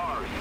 stars.